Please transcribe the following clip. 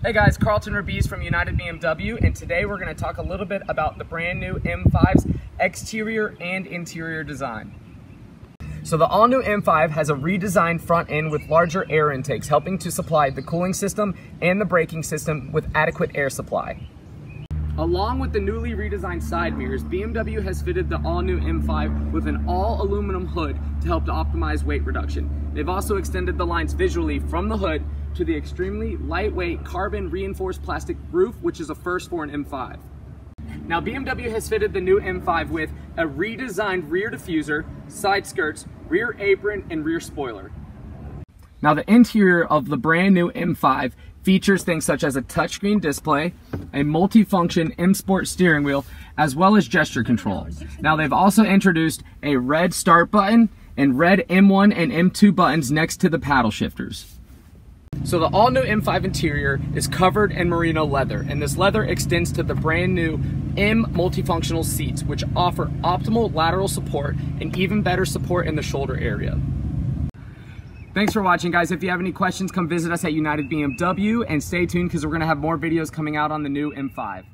Hey guys, Carlton Rabiz from United BMW, and today we're going to talk a little bit about the brand new M5's exterior and interior design. So the all-new M5 has a redesigned front end with larger air intakes, helping to supply the cooling system and the braking system with adequate air supply. Along with the newly redesigned side mirrors, BMW has fitted the all-new M5 with an all-aluminum hood to help to optimize weight reduction. They've also extended the lines visually from the hood to the extremely lightweight carbon reinforced plastic roof, which is a first for an M5. Now BMW has fitted the new M5 with a redesigned rear diffuser, side skirts, rear apron, and rear spoiler. Now the interior of the brand new M5 features things such as a touchscreen display, a multi-function M Sport steering wheel, as well as gesture control. Now they've also introduced a red start button and red M1 and M2 buttons next to the paddle shifters. So the all new M5 interior is covered in merino leather and this leather extends to the brand new M multifunctional seats which offer optimal lateral support and even better support in the shoulder area. Thanks for watching guys. If you have any questions, come visit us at United BMW and stay tuned because we're going to have more videos coming out on the new M5.